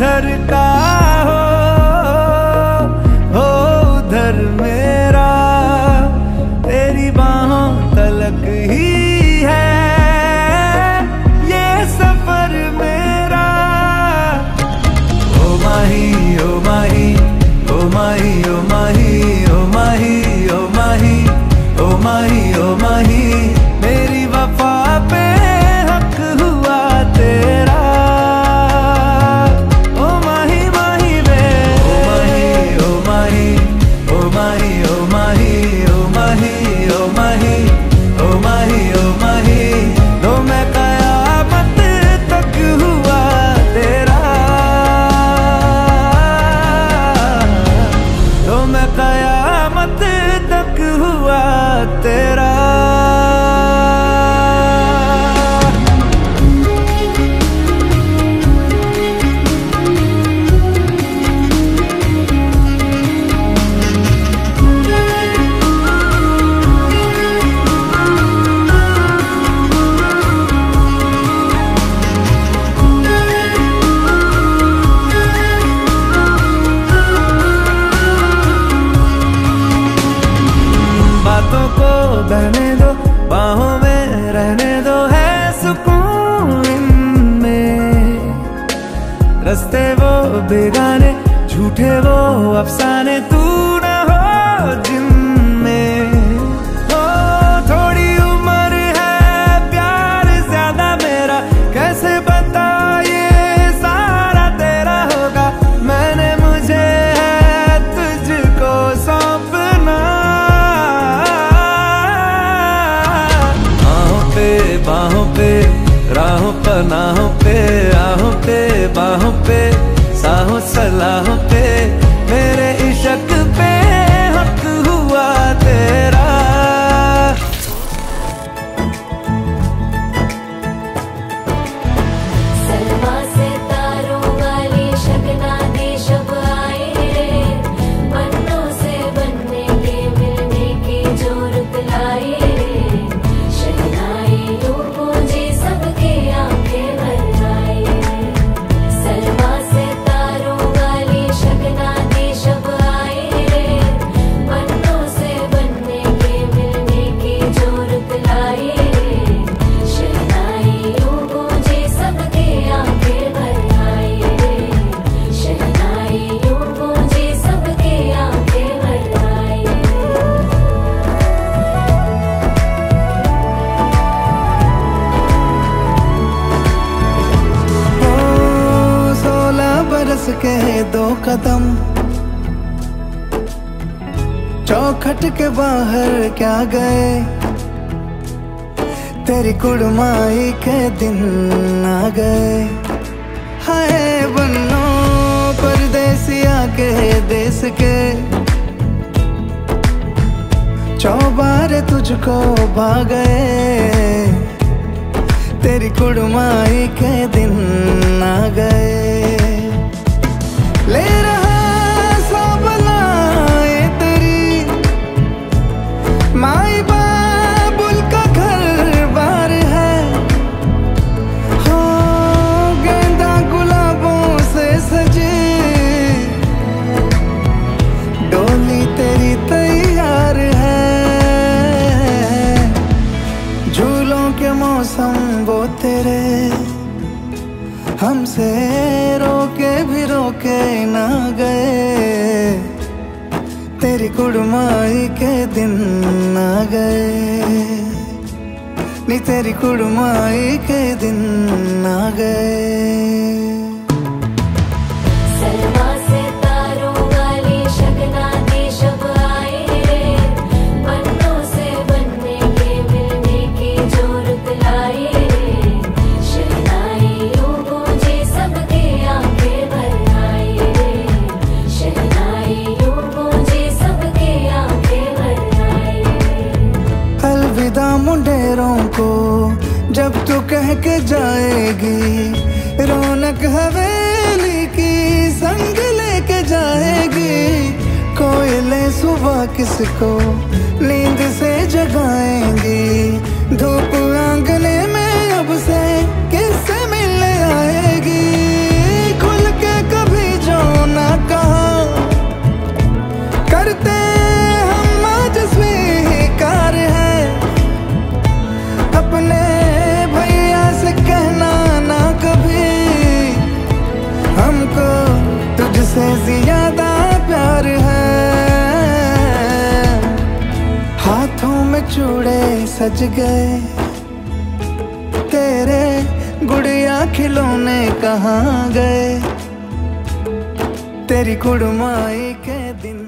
धरता रस्ते वो बेगाने, झूठे वो अफसाने। तू ना हो जिन में। हो, थोड़ी उम्र है, प्यार ज़्यादा मेरा। कैसे बता ये सारा तेरा होगा? मैंने मुझे है तुझको सौंपना। बाहों पे बाहों पे, राहों पनाहों पे बरस के दो कदम। चौखट के बाहर क्या गए? तेरी कुड़माई के दिन आ गए। हाय बन्नो परदेसिया के देश के। चौबारे तुझको भागे। तेरी कुड़माई के दिन आ गए। Later. कुड़माई के दिन आ गए। नी तेरी कुड़माई के दिन आ गए। जब तू कह के जाएगी। रौनक हवेली की संग लेके जाएगी। कोयले सुबह किसको नींद से जगाएँगी। धूप आंगने चूड़े सज गए। तेरे गुड़िया खिलौने कहाँ गए? तेरी गुड़माई के दिन